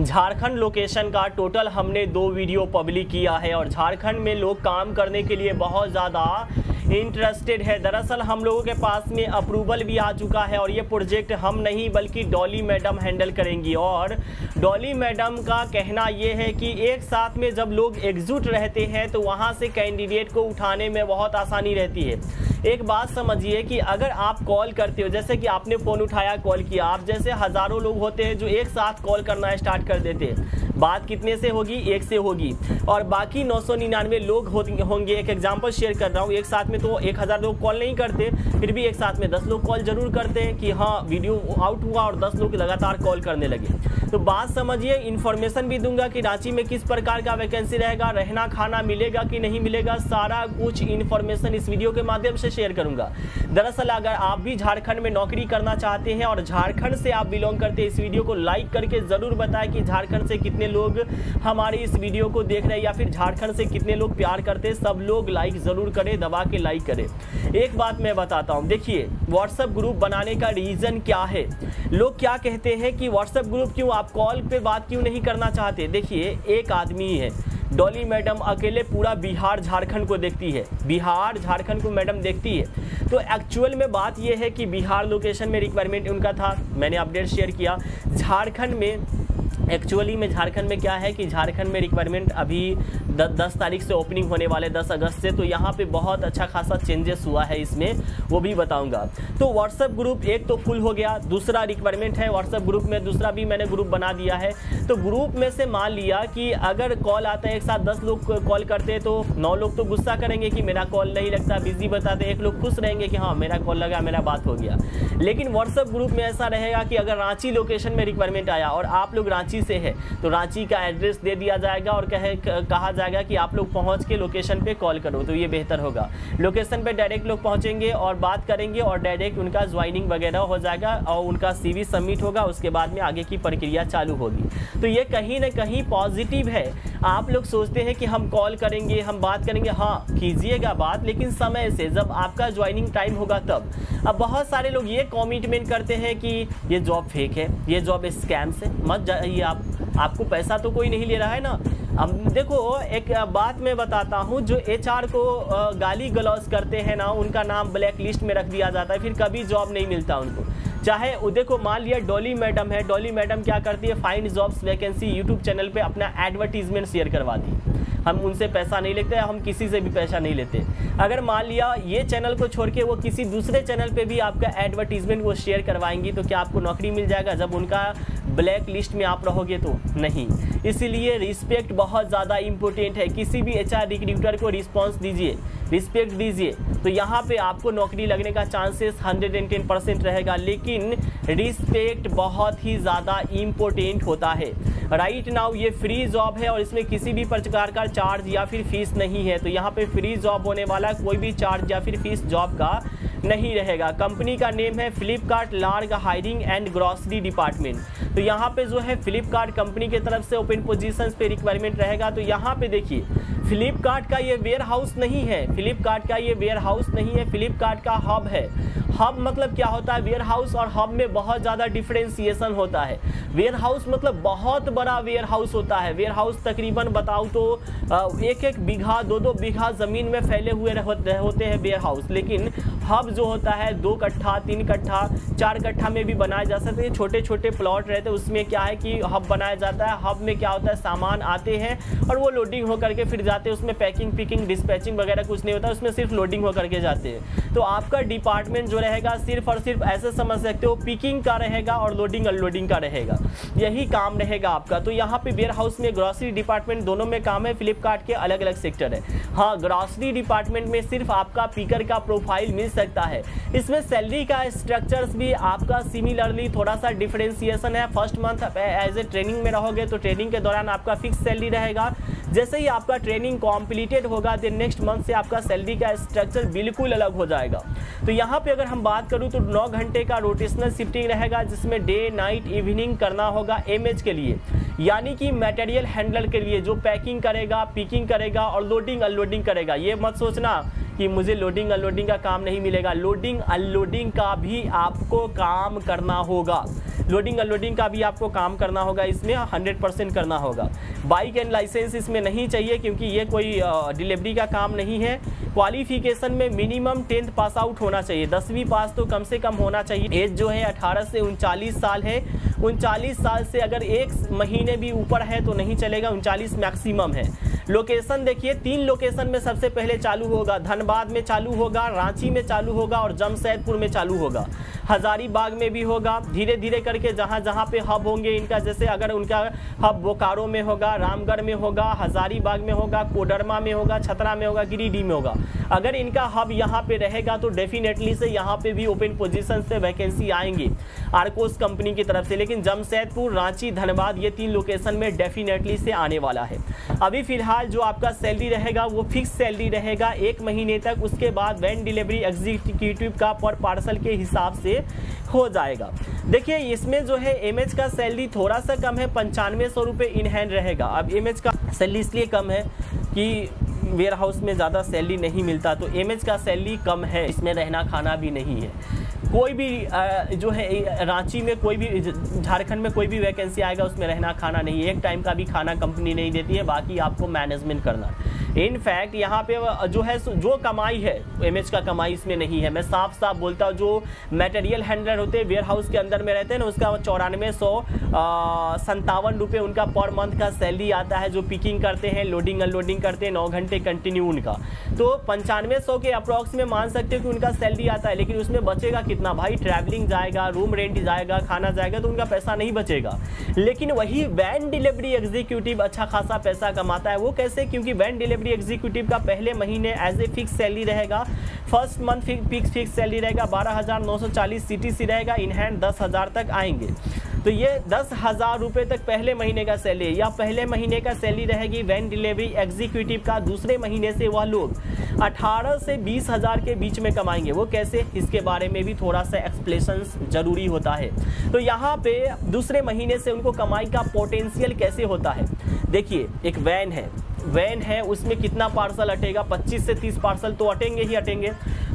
Jharkhand location का total हमने दो वीडियो पब्लिक किया है और झारखंड में लोग काम करने के लिए बहुत ज़्यादा इंटरेस्टेड है। दरअसल हम लोगों के पास में अप्रूवल भी आ चुका है और ये प्रोजेक्ट हम नहीं, बल्कि डॉली मैडम हैंडल करेंगी। और डॉली मैडम का कहना ये है कि एक साथ में जब लोग एकजुट रहते हैं तो वहाँ से कैंडिडेट को उठाने में बहुत आसानी रहती है। एक बात समझिए कि अगर आप कॉल करते हो, जैसे कि आपने फ़ोन उठाया, कॉल किया, आप जैसे हज़ारों लोग होते हैं जो एक साथ कॉल करना स्टार्ट कर देते हैं। बात कितने से होगी? एक से होगी। और बाकी नौ सौ निन्यानवे लोग होंगे। एक एग्ज़ाम्पल शेयर कर रहा हूँ। एक साथ में तो एक हज़ार लोग कॉल नहीं करते, फिर भी एक साथ में दस लोग कॉल ज़रूर करते हैं कि हाँ वीडियो आउट हुआ और दस लोग लगातार कॉल करने लगे। तो बात समझिए इन्फॉर्मेशन भी दूँगा कि रांची में किस प्रकार का वैकेंसी रहेगा रहना खाना मिलेगा कि नहीं मिलेगा, सारा कुछ इन्फॉर्मेशन इस वीडियो के माध्यम से शेयर करूँगा। दरअसल अगर आप भी झारखंड में नौकरी करना चाहते हैं और झारखंड से आप बिलोंग करते हैं, इस वीडियो को लाइक करके ज़रूर बताएँ कि झारखंड से कितने लोग हमारी इस वीडियो को देख रहे हैं या फिर झारखंड से कितने लोग प्यार करते हैं। सब लोग लाइक ज़रूर करें, दबा के लाइक करें। एक बात मैं बताता हूँ, देखिए व्हाट्सएप ग्रुप बनाने का रीज़न क्या है? लोग क्या कहते हैं कि व्हाट्सएप ग्रुप क्यों? आप कॉल पर बात क्यों नहीं करना चाहते? देखिए, एक आदमी है डॉली मैडम अकेले पूरा बिहार झारखंड को देखती है। बिहार झारखंड को मैडम देखती है। तो एक्चुअल में बात यह है कि बिहार लोकेशन में रिक्वायरमेंट उनका था। मैंने अपडेट शेयर किया। झारखंड में एक्चुअली में झारखंड में क्या है कि झारखंड में रिक्वायरमेंट अभी द, दस तारीख से ओपनिंग होने वाले दस अगस्त से तो यहाँ पे बहुत अच्छा खासा चेंजेस हुआ है इसमें वो भी बताऊँगा। तो व्हाट्सएप ग्रुप एक तो फुल हो गया दूसरा रिक्वायरमेंट है व्हाट्सएप ग्रुप में दूसरा भी मैंने ग्रुप बना दिया है। तो ग्रुप में से मान लिया कि अगर कॉल आता है एक साथ दस लोग कॉल करते हैं तो नौ लोग तो गुस्सा करेंगे कि मेरा कॉल नहीं लगता बिज़ी बताते एक लोग खुश रहेंगे कि हाँ मेरा कॉल लगा मेरा बात हो गया। लेकिन व्हाट्सएप ग्रुप में ऐसा रहेगा कि अगर रांची लोकेशन में रिक्वायरमेंट आया और आप लोग रांची से है। तो रांची का एड्रेस दे दिया जाएगा और कहे कहा जाएगा कि आप लोग पहुँच के लोकेशन पे कॉल करो तो ये बेहतर होगा। लोकेशन पे डायरेक्ट लोग पहुँचेंगे और बात करेंगे और डायरेक्ट उनका ज्वाइनिंग वगैरह हो जाएगा और उनका सी सबमिट होगा, उसके बाद में आगे की प्रक्रिया चालू होगी। तो ये कहीं ना कहीं पॉजिटिव है। आप लोग सोचते हैं कि हम कॉल करेंगे, हम बात करेंगे हाँ कीजिएगा बात, लेकिन समय से जब आपका ज्वाइनिंग टाइम होगा तब। अब बहुत सारे लोग ये कॉमिटमेंट करते हैं कि ये जॉब फेक है, ये जॉब स्कैम से मत जाइए आप, आपको पैसा तो कोई नहीं ले रहा है ना? अब देखो, एक बात मैं बताता हूँ, जो एचआर को गाली गलौज करते हैं ना, उनका नाम ब्लैक लिस्ट में रख दिया जाता है, फिर कभी जॉब नहीं मिलता उनको। चाहे देखो, मान लिया डॉली मैडम है डॉली मैडम क्या करती है find jobs vacancy YouTube channel पे अपना एडवर्टीजमेंट शेयर करवा दी हम उनसे पैसा नहीं लेते, हम किसी से भी पैसा नहीं लेते। अगर मान लिया ये चैनल को छोड़ के वो किसी दूसरे चैनल पे भी आपका एडवर्टीजमेंट वो शेयर करवाएँगी तो क्या आपको नौकरी मिल जाएगा? जब उनका ब्लैक लिस्ट में आप रहोगे तो नहीं। इसीलिए रिस्पेक्ट बहुत ज़्यादा इंपॉर्टेंट है। किसी भी एच आर रिक्रूटर को रिस्पॉन्स दीजिए रिस्पेक्ट दीजिए। तो यहाँ पे आपको नौकरी लगने का चांसेस 110 परसेंट रहेगा। लेकिन रिस्पेक्ट बहुत ही ज़्यादा इम्पोर्टेंट होता है। राइट नाउ ये फ्री जॉब है और इसमें किसी भी प्रकार का चार्ज या फिर फ़ीस नहीं है। तो यहाँ पे फ्री जॉब होने वाला कोई भी चार्ज या फिर फ़ीस जॉब का नहीं रहेगा। कंपनी का नेम है Flipkart large hiring and grocery department तो यहाँ पे जो है फ्लिपकार्ट कंपनी की तरफ़ से ओपन पोजीशंस पे रिक्वायरमेंट रहेगा। तो यहाँ पे देखिए फ्लिपकार्ट का ये वेयर हाउस नहीं है। फ्लिपकार्ट का ये वेयर हाउस नहीं है। फ्लिपकार्ट का हब है। हब मतलब क्या होता है? वेयर हाउस और हब में बहुत ज़्यादा डिफ्रेंसिएशन होता है। वेयर हाउस मतलब बहुत बड़ा वेयर हाउस होता है। वेयर हाउस तकरीबन बताऊँ तो एक एक बीघा दो दो बीघा ज़मीन में फैले हुए होते हैं वेयर हाउस लेकिन हब जो होता है, दो कट्ठा, तीन कट्ठा, चार कट्ठा में भी बनाया जा सकते हैं। छोटे छोटे प्लॉट रहते हैं। उसमें क्या है कि हब बनाया जाता है। हब में क्या होता है? सामान आते हैं और वो लोडिंग होकर के फिर जाते हैं। उसमें पैकिंग पिकिंग डिस्पैचिंग वगैरह कुछ नहीं होता। उसमें सिर्फ़ लोडिंग होकर के जाते हैं। तो आपका डिपार्टमेंट जो रहेगा, सिर्फ़ और सिर्फ़ ऐसे समझ सकते हो पिकिंग का रहेगा और लोडिंग अनलोडिंग का रहेगा। यही काम रहेगा आपका। तो यहाँ पे वेयर हाउस में ग्रॉसरी डिपार्टमेंट दोनों में काम है फ्लिपकार्ट के अलग अलग सेक्टर है। हाँ ग्रॉसरी डिपार्टमेंट में सिर्फ़ आपका पिकर का प्रोफ़ाइल मिल सकता है। इसमें सैलरी का स्ट्रक्चर्स भी आपका सिमिलरली थोड़ा सा डिफरेंशिएशन है first month as a training में रहोगे तो ट्रेनिंग के दौरान आपका फिक्स सैलरी रहेगा। जैसे ही आपका ट्रेनिंग कॉम्प्लीटेड होगा देन नेक्स्ट मंथ से आपका सैलरी का स्ट्रक्चर बिल्कुल अलग हो जाएगा। तो यहाँ पे अगर हम बात करूँ तो नौ घंटे का रोटेशनल शिफ्टिंग रहेगा, जिसमें डे नाइट इवनिंग करना होगा एमएच के लिए। यानी कि मटेरियल हैंडलर के लिए, जो पैकिंग करेगा पिकिंग करेगा और लोडिंग अनलोडिंग करेगा। ये मत सोचना कि मुझे लोडिंग अनलोडिंग का काम नहीं मिलेगा। लोडिंग अनलोडिंग का भी आपको काम करना होगा। लोडिंग अनलोडिंग का भी आपको काम करना होगा। इसमें 100 परसेंट करना होगा। बाइक एंड लाइसेंस इसमें नहीं चाहिए क्योंकि ये कोई डिलीवरी का काम नहीं है। क्वालिफिकेशन में मिनिमम टेंथ पास आउट होना चाहिए। दसवीं पास तो कम से कम होना चाहिए। एज जो है अठारह से उनचालीस साल है। उनचालीस साल से अगर एक महीने भी ऊपर है तो नहीं चलेगा। उनचालीस मैक्सिमम है। लोकेशन देखिए, तीन लोकेशन में सबसे पहले चालू होगा। धनबाद में चालू होगा, रांची में चालू होगा और जमशेदपुर में चालू होगा। हजारीबाग में भी होगा। धीरे धीरे करके जहाँ जहाँ पे हब होंगे इनका, जैसे अगर उनका हब बोकारो में होगा, रामगढ़ में होगा, हजारीबाग में होगा, कोडरमा में होगा, छतरा में होगा, गिरिडीह में होगा। अगर इनका हब यहाँ पे रहेगा तो डेफिनेटली से यहाँ पे भी ओपन पोजिशन से वैकेंसी आएँगी आरकोस कंपनी की तरफ़ से। लेकिन जमशेदपुर, रांची, धनबाद, ये तीन लोकेशन में डेफिनेटली से आने वाला है। अभी फ़िलहाल जो आपका सैलरी रहेगा, वो फिक्स सैलरी रहेगा। एक महीने तक उसके बाद वैन डिलीवरी एग्जीक्यूटिव का पर पार्सल के हिसाब से हो जाएगा। देखिए, इसमें जो है एमएच का सैलरी थोड़ा सा कम है, पंचानवे सौ रुपये इन हैंड रहेगा। अब एमएच का सैलरी इसलिए कम है कि वेयर हाउस में ज़्यादा सैलरी नहीं मिलता तो एमएच का सैलरी कम है, इसमें रहना खाना भी नहीं है। कोई भी जो है, रांची में कोई भी, झारखंड में कोई भी वैकेंसी आएगा, उसमें रहना खाना नहीं है। एक टाइम का भी खाना कंपनी नहीं देती है, बाकी आपको मैनेजमेंट करना इनफैक्ट यहाँ पे जो है जो कमाई है एमएच का कमाई इसमें नहीं है। मैं साफ़ साफ़ बोलता हूँ, जो मटेरियल हैंडलर होते हैं वेयर हाउस के अंदर में रहते हैं ना, उसका चौरानवे सौ संतावन रुपये उनका पर मंथ का सैलरी आता है, जो पिकिंग करते हैं लोडिंग अनलोडिंग करते हैं, नौ घंटे कंटिन्यू उनका। तो पंचानवे सौ के अप्रॉक्स में मान सकते हो कि उनका सैलरी आता है, लेकिन उसमें बचेगा कितना? भाई ट्रैवलिंग जाएगा रूम रेंट जाएगा, खाना जाएगा तो उनका पैसा नहीं बचेगा। लेकिन वही वैन डिलीवरी एग्जीक्यूटिव अच्छा खासा पैसा कमाता है, वो कैसे? क्योंकि वैन डिलीवरी डिलीवरी एग्जीक्यूटिव का पहले महीने एज ए फिक्स सैलरी रहेगा। First month fix fix salary रहेगा, बारह हज़ार नौ सौ चालीस सी टी सी रहेगा इन हैंड दस हज़ार तक आएँगे। तो ये दस हज़ार रुपये तक पहले महीने का सैलरी या पहले महीने का सैलरी रहेगी वैन डिलीवरी एग्जीक्यूटिव का दूसरे महीने से वह लोग अठारह से बीस हज़ार के बीच में कमाएँगे। वो कैसे? इसके बारे में भी थोड़ा सा एक्सप्लेशन ज़रूरी होता है। तो यहाँ पे दूसरे महीने से उनको कमाई का पोटेंशियल कैसे होता है? देखिए, एक वैन है। वैन है, उसमें कितना पार्सल अटेगा? 25 से 30 पार्सल तो अटेंगे ही अटेंगे।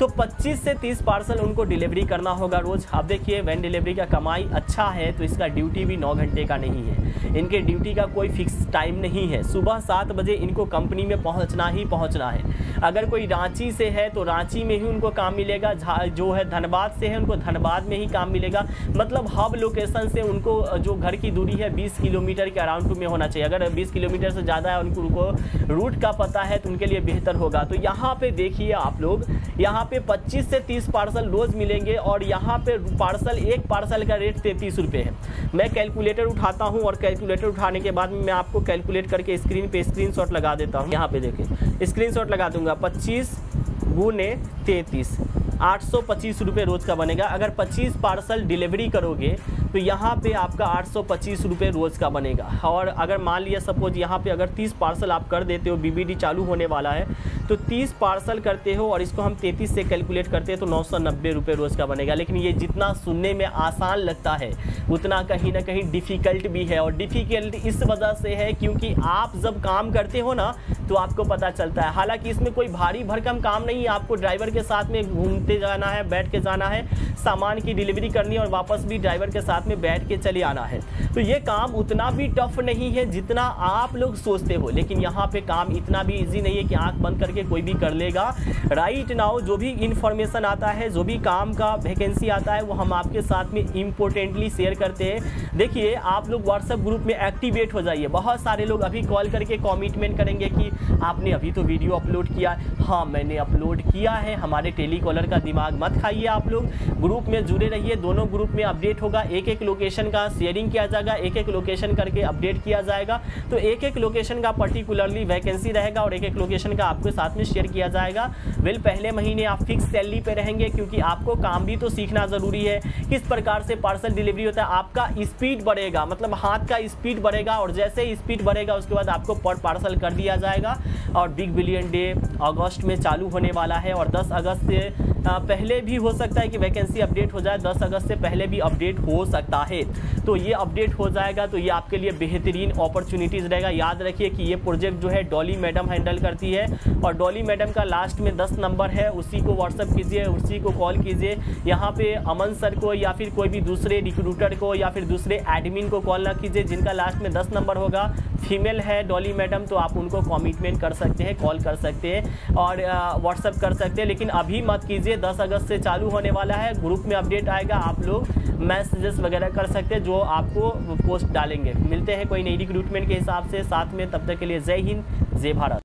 तो 25 से 30 पार्सल उनको डिलीवरी करना होगा रोज़। आप देखिए, वैन डिलीवरी का कमाई अच्छा है तो इसका ड्यूटी भी नौ घंटे का नहीं है। इनके ड्यूटी का कोई फिक्स टाइम नहीं है। सुबह सात बजे इनको कंपनी में पहुँचना ही पहुँचना है। अगर कोई रांची से है तो रांची में ही उनको काम मिलेगा। जो है धनबाद से है, उनको धनबाद में ही काम मिलेगा। मतलब हब लोकेशन से उनको, जो घर की दूरी है, बीस किलोमीटर के अराउंड में होना चाहिए। अगर बीस किलोमीटर से ज़्यादा है उनको रूट का पता है तो उनके लिए बेहतर होगा। तो यहाँ पे देखिए आप लोग, यहाँ पे 25 से 30 पार्सल रोज मिलेंगे और यहाँ पे पार्सल, एक पार्सल का रेट तैतीस रुपये है। मैं कैलकुलेटर उठाता हूँ और कैलकुलेटर उठाने के बाद मैं आपको कैलकुलेट करके स्क्रीन पे स्क्रीन लगा देता हूँ। यहाँ पे देखें स्क्रीन लगा दूँगा। पच्चीस गुने तैतीस, आठ सौ पच्चीस रोज़ का बनेगा। अगर पच्चीस पार्सल डिलीवरी करोगे तो यहाँ पे आपका आठ सौ रोज़ का बनेगा। और अगर मान लिया, सपोज़ यहाँ पे अगर तीस पार्सल आप कर देते हो बीबीडी चालू होने वाला है तो तीस पार्सल करते हो और इसको हम तैतीस से कैलकुलेट करते हैं तो नौ सौ नब्बे रुपये रोज़ का बनेगा। लेकिन ये जितना सुनने में आसान लगता है, उतना कहीं ना कहीं डिफ़िकल्ट भी है। और डिफ़िकल्ट इस वजह से है क्योंकि आप जब काम करते हो ना तो आपको पता चलता है। हालाँकि इसमें कोई भारी भरकम काम नहीं है, आपको ड्राइवर के साथ में घूमते जाना है, बैठ के जाना है, सामान की डिलीवरी करनी है और वापस भी ड्राइवर के साथ में बैठ के चले आना है। तो ये काम उतना भी टफ नहीं है जितना आप लोग सोचते हो। लेकिन यहाँ पे काम इतना भी इजी नहीं है कि आँख बंद करके कोई भी कर लेगा। राइट नाउ जो भी इंफॉर्मेशन आता है, जो भी काम का वैकेंसी आता है, वो हम आपके साथ में इम्पोर्टेंटली शेयर करते हैं। देखिए, आप लोग व्हाट्सएप ग्रुप में एक्टिवेट हो जाइए। बहुत सारे लोग अभी कॉल करके कॉमिटमेंट करेंगे कि आपने अभी तो वीडियो अपलोड किया। हाँ मैंने अपलोड किया है। हमारे टेलीकॉलर का दिमाग मत खाइए आप लोग। ग्रुप में जुड़े रहिए। दोनों ग्रुप में अपडेट होगा। एक एक लोकेशन का शेयरिंग किया जाएगा। एक एक लोकेशन करके अपडेट किया जाएगा। तो एक एक लोकेशन का पर्टिकुलरली वैकेंसी रहेगा और एक एक लोकेशन का आपके साथ में शेयर किया जाएगा। वेल पहले महीने आप फिक्स सैलरी पे रहेंगे क्योंकि आपको काम भी तो सीखना ज़रूरी है। किस प्रकार से पार्सल डिलीवरी होता है, आपका स्पीड बढ़ेगा। मतलब हाथ का स्पीड बढ़ेगा और जैसे स्पीड बढ़ेगा, उसके बाद आपको पर पार्सल कर दिया जाएगा। और बिग बिलियन डे अगस्त में चालू होने वाला है और 10 अगस्त से पहले भी हो सकता है कि वैकेंसी अपडेट हो जाए। 10 अगस्त से पहले भी अपडेट हो सकता है। तो ये अपडेट हो जाएगा तो ये आपके लिए बेहतरीन अपॉर्चुनिटीज़ रहेगा। याद रखिए कि ये प्रोजेक्ट जो है डॉली मैडम हैंडल करती है और और डॉली मैडम का लास्ट में दस नंबर है, उसी को व्हाट्सअप कीजिए, उसी को कॉल कीजिए। यहाँ पे अमन सर को या फिर कोई भी दूसरे रिक्रूटर को या फिर दूसरे एडमिन को कॉल ना कीजिए, जिनका लास्ट में दस नंबर होगा। फीमेल है डॉली मैडम तो आप उनको कमिटमेंट कर सकते हैं कॉल कर सकते हैं और व्हाट्सअप कर सकते हैं। लेकिन अभी मत कीजिए, दस अगस्त से चालू होने वाला है ग्रुप में अपडेट आएगा, आप लोग मैसेजेस वगैरह कर सकते हैं, जो आपको पोस्ट डालेंगे। मिलते हैं कोई नई रिक्रूटमेंट के हिसाब से, साथ में, तब तक के लिए जय हिंद, जय भारत।